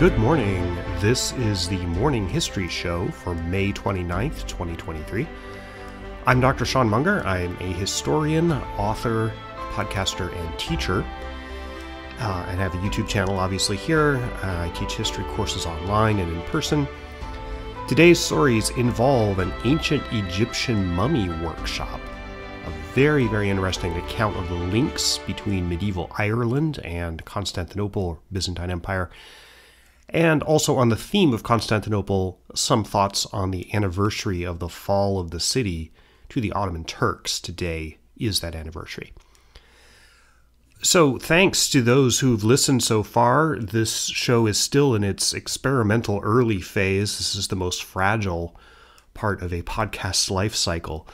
Good morning. This is the Morning History Show for May 29th, 2023. I'm Dr. Sean Munger. I'm a historian, author, podcaster, and teacher. Uh, and I have a YouTube channel, obviously, here. Uh, I teach history courses online and in person. Today's stories involve an ancient Egyptian mummy workshop. A very, very interesting account of the links between medieval Ireland and Constantinople, Byzantine Empire and also on the theme of Constantinople, some thoughts on the anniversary of the fall of the city to the Ottoman Turks. Today is that anniversary. So, thanks to those who've listened so far. This show is still in its experimental early phase. This is the most fragile part of a podcast's life cycle.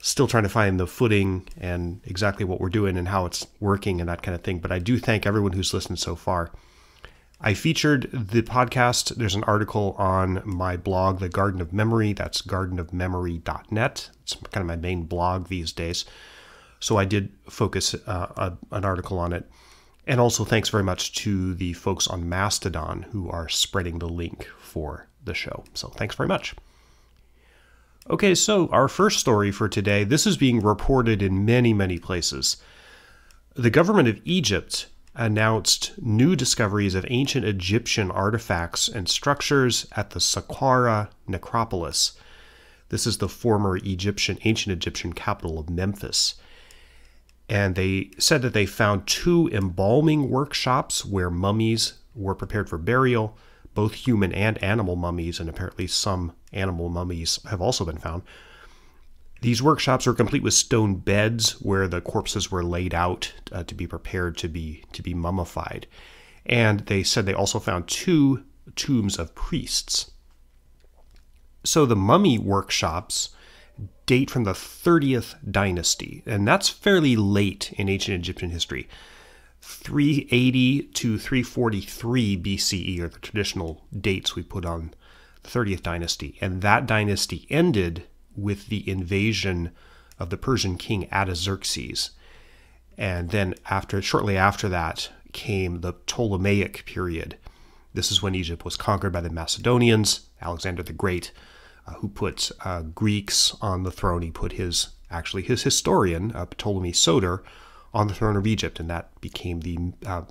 Still trying to find the footing and exactly what we're doing and how it's working and that kind of thing. But I do thank everyone who's listened so far. I featured the podcast. There's an article on my blog, The Garden of Memory. That's gardenofmemory.net. It's kind of my main blog these days. So I did focus uh, a, an article on it. And also, thanks very much to the folks on Mastodon who are spreading the link for the show. So thanks very much. Okay, so our first story for today this is being reported in many, many places. The government of Egypt announced new discoveries of ancient Egyptian artifacts and structures at the Saqqara necropolis. This is the former Egyptian, ancient Egyptian capital of Memphis. And they said that they found two embalming workshops where mummies were prepared for burial, both human and animal mummies, and apparently some animal mummies have also been found. These workshops were complete with stone beds where the corpses were laid out uh, to be prepared to be to be mummified. And they said they also found two tombs of priests. So the mummy workshops date from the 30th dynasty, and that's fairly late in ancient Egyptian history. 380 to 343 BCE are the traditional dates we put on the 30th dynasty, and that dynasty ended with the invasion of the Persian king Artaxerxes. And then after shortly after that came the Ptolemaic period. This is when Egypt was conquered by the Macedonians, Alexander the Great, uh, who put uh, Greeks on the throne. He put his actually his historian uh, Ptolemy Soter on the throne of Egypt, and that became the uh,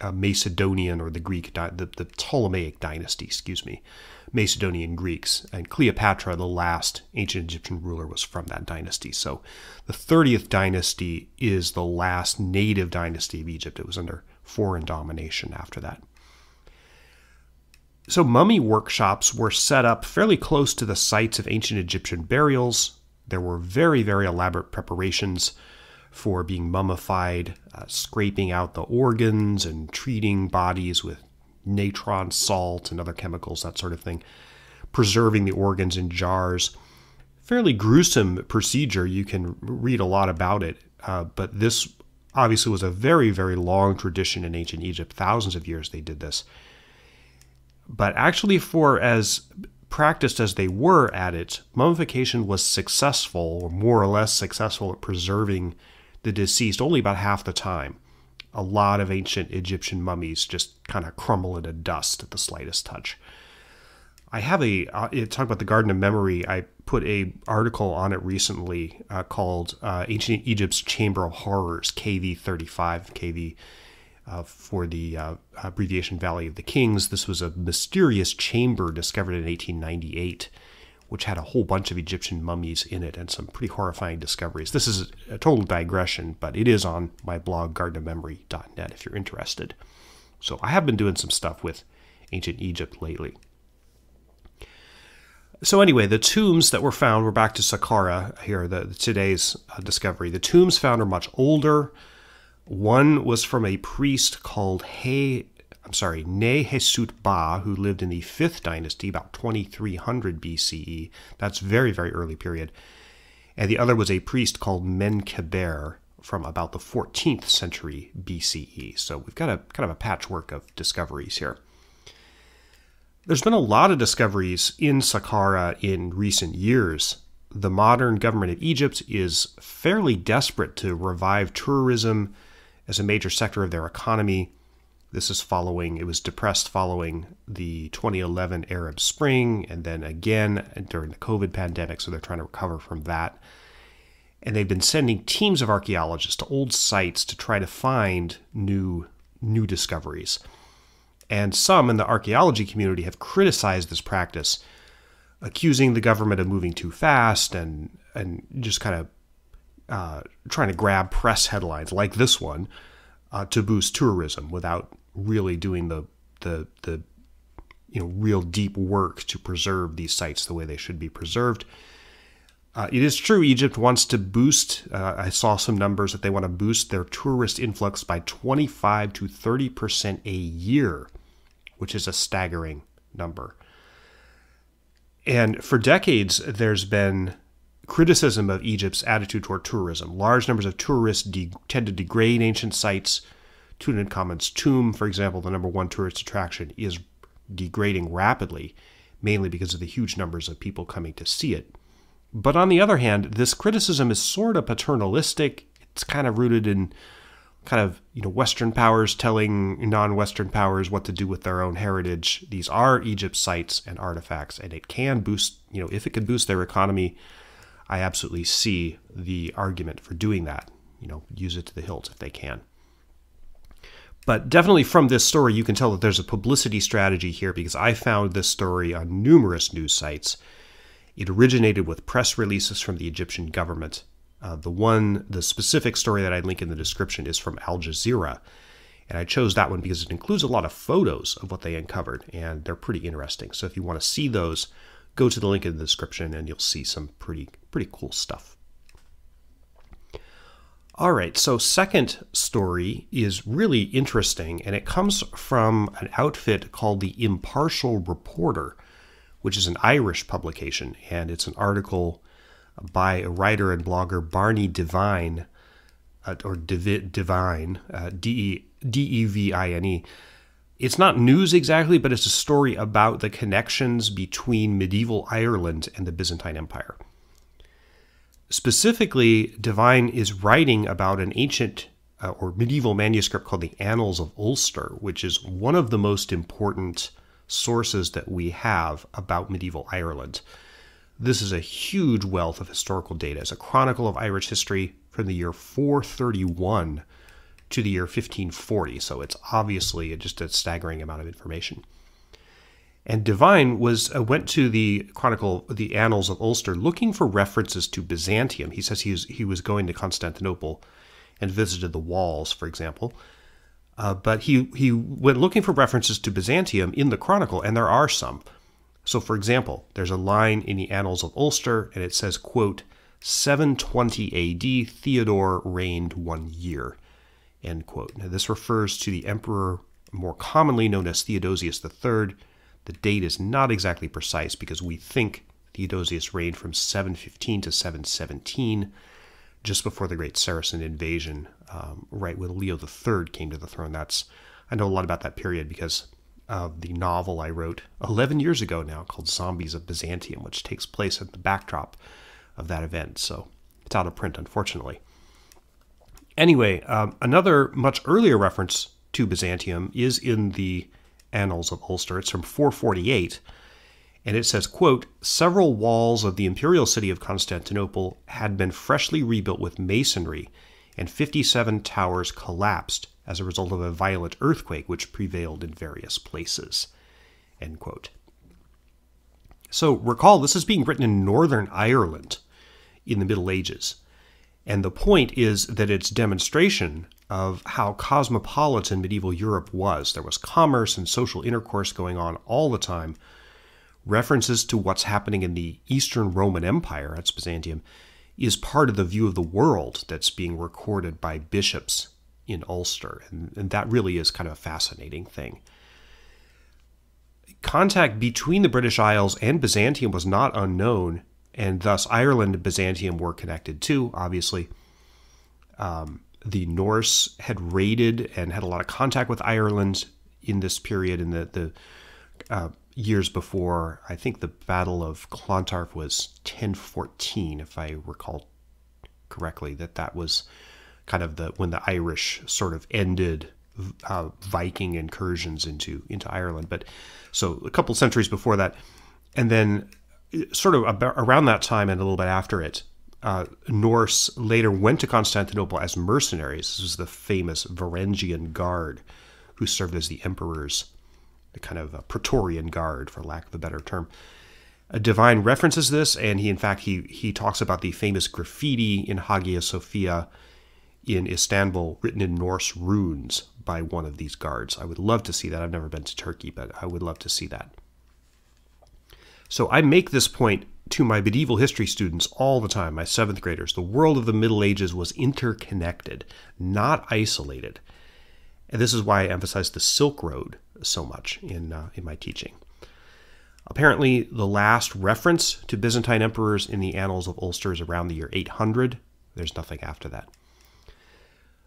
uh, Macedonian or the Greek the, the Ptolemaic dynasty. Excuse me. Macedonian Greeks, and Cleopatra, the last ancient Egyptian ruler, was from that dynasty. So the 30th dynasty is the last native dynasty of Egypt. It was under foreign domination after that. So mummy workshops were set up fairly close to the sites of ancient Egyptian burials. There were very, very elaborate preparations for being mummified, uh, scraping out the organs and treating bodies with natron salt and other chemicals, that sort of thing, preserving the organs in jars. Fairly gruesome procedure. You can read a lot about it, uh, but this obviously was a very, very long tradition in ancient Egypt. Thousands of years they did this. But actually, for as practiced as they were at it, mummification was successful, or more or less successful, at preserving the deceased only about half the time a lot of ancient Egyptian mummies just kind of crumble into dust at the slightest touch. I have a uh, talk about the Garden of Memory. I put a article on it recently uh, called uh, "Ancient Egypt's Chamber of Horrors" KV35 KV uh, for the uh, abbreviation Valley of the Kings. This was a mysterious chamber discovered in 1898 which had a whole bunch of Egyptian mummies in it and some pretty horrifying discoveries. This is a total digression, but it is on my blog, gardenofmemory.net, if you're interested. So I have been doing some stuff with ancient Egypt lately. So anyway, the tombs that were found, we're back to Saqqara here, the, today's uh, discovery. The tombs found are much older. One was from a priest called Hay I'm sorry, Nehesut Ba, who lived in the 5th dynasty, about 2300 BCE. That's very, very early period. And the other was a priest called Menkaber from about the 14th century BCE. So we've got a kind of a patchwork of discoveries here. There's been a lot of discoveries in Saqqara in recent years. The modern government of Egypt is fairly desperate to revive tourism as a major sector of their economy This is following, it was depressed following the 2011 Arab Spring and then again during the COVID pandemic. So they're trying to recover from that. And they've been sending teams of archaeologists to old sites to try to find new, new discoveries. And some in the archaeology community have criticized this practice, accusing the government of moving too fast and, and just kind of uh, trying to grab press headlines like this one uh, to boost tourism without really doing the the the you know real deep work to preserve these sites the way they should be preserved. Uh, it is true Egypt wants to boost. Uh, I saw some numbers that they want to boost their tourist influx by 25 to 30 percent a year, which is a staggering number. And for decades, there's been criticism of Egypt's attitude toward tourism. Large numbers of tourists tend to degrade ancient sites Tutankhamun's tomb, for example, the number one tourist attraction, is degrading rapidly, mainly because of the huge numbers of people coming to see it. But on the other hand, this criticism is sort of paternalistic. It's kind of rooted in kind of, you know, Western powers telling non-Western powers what to do with their own heritage. These are Egypt's sites and artifacts, and it can boost, you know, if it can boost their economy, I absolutely see the argument for doing that. You know, use it to the hilt if they can. But definitely from this story, you can tell that there's a publicity strategy here because I found this story on numerous news sites. It originated with press releases from the Egyptian government. Uh, the one, the specific story that I link in the description is from Al Jazeera. And I chose that one because it includes a lot of photos of what they uncovered, and they're pretty interesting. So if you want to see those, go to the link in the description and you'll see some pretty, pretty cool stuff. All right, so second story is really interesting, and it comes from an outfit called the Impartial Reporter, which is an Irish publication, and it's an article by a writer and blogger Barney Devine, uh, or Devine, uh, D E V I N E. It's not news exactly, but it's a story about the connections between medieval Ireland and the Byzantine Empire. Specifically, Devine is writing about an ancient uh, or medieval manuscript called the Annals of Ulster, which is one of the most important sources that we have about medieval Ireland. This is a huge wealth of historical data. It's a chronicle of Irish history from the year 431 to the year 1540, so it's obviously just a staggering amount of information. And Devine was uh, went to the Chronicle, the Annals of Ulster, looking for references to Byzantium. He says he was he was going to Constantinople and visited the walls, for example. Uh, but he he went looking for references to Byzantium in the Chronicle, and there are some. So, for example, there's a line in the Annals of Ulster, and it says, "quote 720 A.D. Theodore reigned one year." End quote. Now, this refers to the emperor more commonly known as Theodosius III the date is not exactly precise because we think Theodosius reigned from 715 to 717, just before the Great Saracen invasion, um, right when Leo III came to the throne. That's I know a lot about that period because of the novel I wrote 11 years ago now called Zombies of Byzantium, which takes place at the backdrop of that event. So it's out of print, unfortunately. Anyway, um, another much earlier reference to Byzantium is in the Annals of Ulster. It's from 448, and it says, quote, several walls of the imperial city of Constantinople had been freshly rebuilt with masonry, and 57 towers collapsed as a result of a violent earthquake which prevailed in various places. End quote. So recall, this is being written in Northern Ireland in the Middle Ages. And the point is that its demonstration of how cosmopolitan medieval Europe was. There was commerce and social intercourse going on all the time. References to what's happening in the Eastern Roman Empire, that's Byzantium, is part of the view of the world that's being recorded by bishops in Ulster. And, and that really is kind of a fascinating thing. Contact between the British Isles and Byzantium was not unknown, and thus Ireland and Byzantium were connected too, obviously. Um, the Norse had raided and had a lot of contact with Ireland in this period in the, the uh, years before. I think the Battle of Clontarf was 1014, if I recall correctly, that that was kind of the when the Irish sort of ended uh, Viking incursions into into Ireland. But so a couple centuries before that, and then sort of about, around that time and a little bit after it, uh, Norse later went to Constantinople as mercenaries. This was the famous Varangian Guard, who served as the emperor's the kind of a Praetorian Guard, for lack of a better term. A Devine references this, and he, in fact, he he talks about the famous graffiti in Hagia Sophia in Istanbul, written in Norse runes by one of these guards. I would love to see that. I've never been to Turkey, but I would love to see that. So I make this point to my medieval history students all the time, my seventh graders. The world of the Middle Ages was interconnected, not isolated. And this is why I emphasize the Silk Road so much in, uh, in my teaching. Apparently, the last reference to Byzantine emperors in the annals of Ulster is around the year 800. There's nothing after that.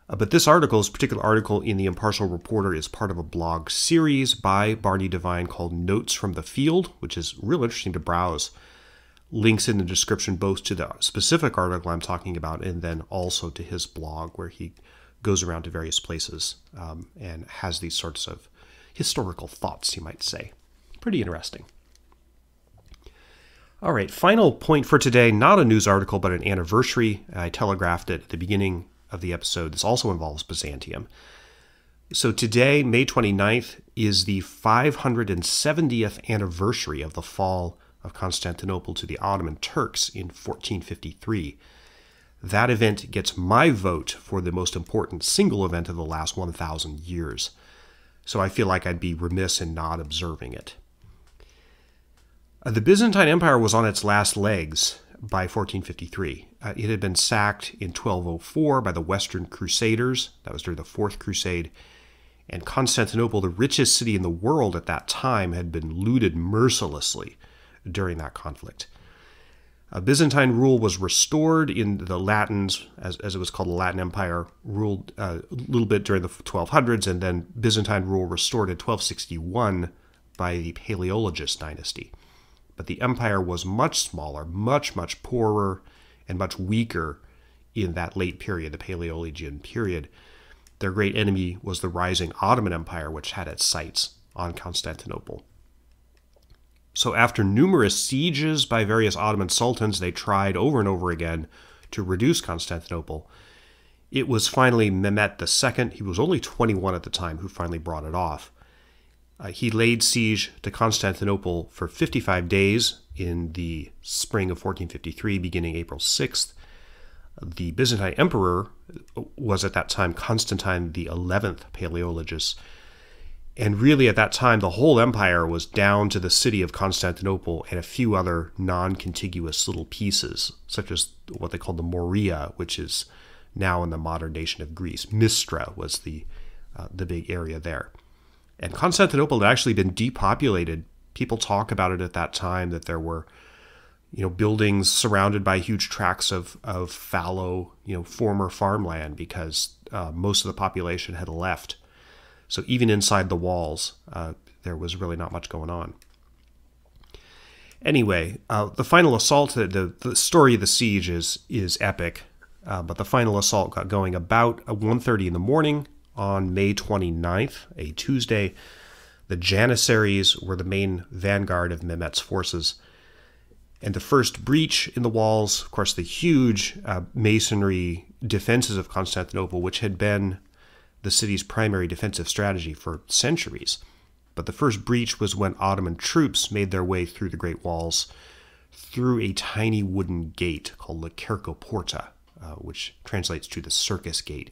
Uh, but this article, this particular article in the Impartial Reporter, is part of a blog series by Barney Devine called Notes from the Field, which is real interesting to browse. Links in the description both to the specific article I'm talking about and then also to his blog where he goes around to various places um, and has these sorts of historical thoughts, you might say. Pretty interesting. All right, final point for today not a news article, but an anniversary. I telegraphed it at the beginning of the episode. This also involves Byzantium. So today, May 29th, is the 570th anniversary of the fall of Constantinople to the Ottoman Turks in 1453. That event gets my vote for the most important single event of the last 1,000 years. So I feel like I'd be remiss in not observing it. The Byzantine Empire was on its last legs by 1453. Uh, it had been sacked in 1204 by the Western Crusaders. That was during the Fourth Crusade. And Constantinople, the richest city in the world at that time, had been looted mercilessly during that conflict. Uh, Byzantine rule was restored in the Latins, as, as it was called, the Latin Empire, ruled uh, a little bit during the 1200s, and then Byzantine rule restored in 1261 by the Paleologus dynasty. But the empire was much smaller, much, much poorer, and much weaker in that late period, the Paleologian period. Their great enemy was the rising Ottoman Empire, which had its sights on Constantinople. So, after numerous sieges by various Ottoman sultans, they tried over and over again to reduce Constantinople. It was finally Mehmet II, he was only 21 at the time, who finally brought it off. Uh, he laid siege to Constantinople for 55 days in the spring of 1453, beginning April 6th. The Byzantine emperor was at that time Constantine the 11th Paleologus. And really, at that time, the whole empire was down to the city of Constantinople and a few other non contiguous little pieces, such as what they called the Morea, which is now in the modern nation of Greece. Mistra was the, uh, the big area there. And Constantinople had actually been depopulated. People talk about it at that time that there were, you know, buildings surrounded by huge tracts of, of fallow, you know, former farmland because uh, most of the population had left. So even inside the walls, uh, there was really not much going on. Anyway, uh, the final assault, the, the story of the siege is is epic, uh, but the final assault got going about 1.30 in the morning on May 29th, a Tuesday. The Janissaries were the main vanguard of Mehmet's forces. And the first breach in the walls, of course, the huge uh, masonry defenses of Constantinople, which had been the city's primary defensive strategy for centuries. But the first breach was when Ottoman troops made their way through the Great Walls through a tiny wooden gate called the Cercoporta, uh, which translates to the Circus Gate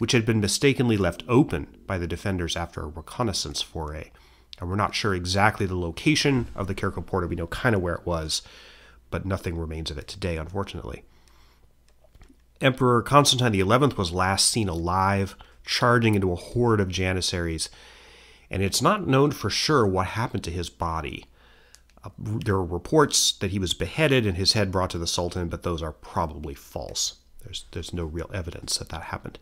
which had been mistakenly left open by the defenders after a reconnaissance foray. And we're not sure exactly the location of the Cercoporta. We know kind of where it was, but nothing remains of it today, unfortunately. Emperor Constantine XI was last seen alive, charging into a horde of Janissaries, and it's not known for sure what happened to his body. Uh, there are reports that he was beheaded and his head brought to the Sultan, but those are probably false. There's, there's no real evidence that that happened.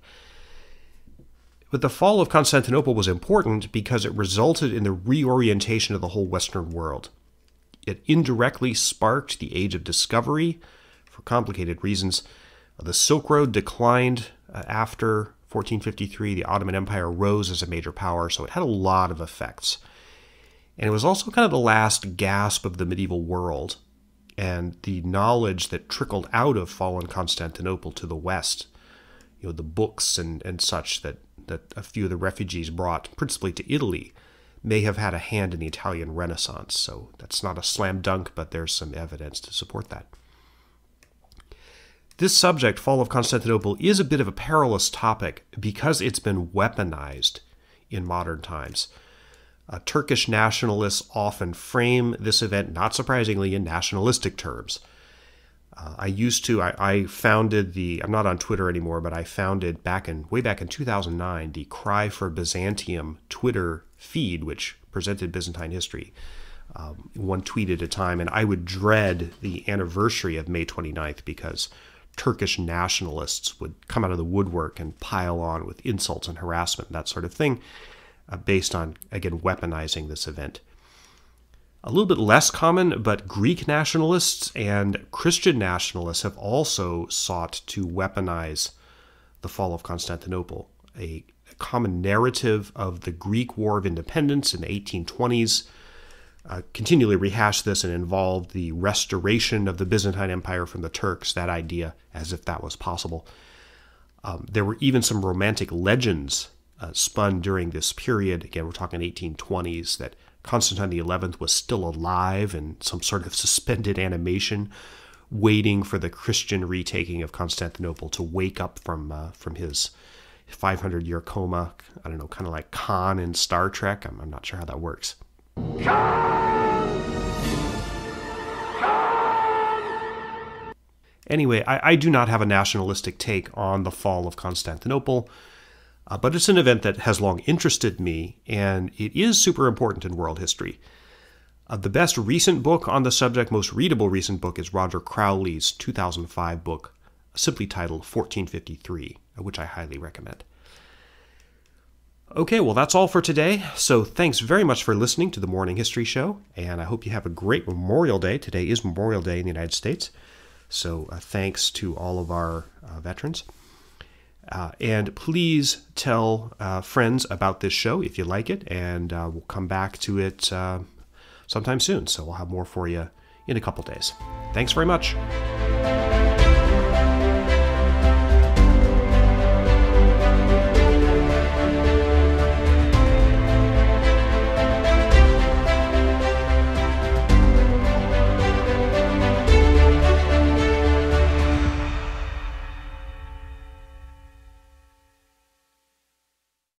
But the fall of Constantinople was important because it resulted in the reorientation of the whole Western world. It indirectly sparked the Age of Discovery for complicated reasons. The Silk Road declined uh, after 1453, the Ottoman Empire rose as a major power, so it had a lot of effects. And it was also kind of the last gasp of the medieval world and the knowledge that trickled out of fallen Constantinople to the west. You know, the books and, and such that, that a few of the refugees brought, principally to Italy, may have had a hand in the Italian Renaissance. So that's not a slam dunk, but there's some evidence to support that. This subject, Fall of Constantinople, is a bit of a perilous topic because it's been weaponized in modern times. Uh, Turkish nationalists often frame this event, not surprisingly, in nationalistic terms. Uh, I used to, I, I, founded the, I'm not on Twitter anymore, but I founded back in, way back in 2009, the Cry for Byzantium Twitter feed, which presented Byzantine history, um, one tweet at a time. And I would dread the anniversary of May 29th because Turkish nationalists would come out of the woodwork and pile on with insults and harassment that sort of thing, uh, based on, again, weaponizing this event. A little bit less common, but Greek nationalists and Christian nationalists have also sought to weaponize the fall of Constantinople. A, a common narrative of the Greek War of Independence in the 1820s uh, continually rehashed this and involved the restoration of the Byzantine Empire from the Turks, that idea, as if that was possible. Um, there were even some romantic legends uh, spun during this period. Again, we're talking 1820s, that Constantine XI was still alive in some sort of suspended animation, waiting for the Christian retaking of Constantinople to wake up from uh, from his 500 year coma. I don't know, kind of like Khan in Star Trek. I'm, I'm not sure how that works. Anyway, I, I, do not have a nationalistic take on the fall of Constantinople, uh, but it's an event that has long interested me, and it is super important in world history. Uh, the best recent book on the subject, most readable recent book, is Roger Crowley's 2005 book, simply titled 1453, which I highly recommend. Okay, well, that's all for today. So thanks very much for listening to the Morning History Show, and I hope you have a great Memorial Day. Today is Memorial Day in the United States. So uh, thanks to all of our uh, veterans. Uh, and please tell uh, friends about this show if you like it, and uh, we'll come back to it uh, sometime soon. So we'll have more for you in a couple days. Thanks very much.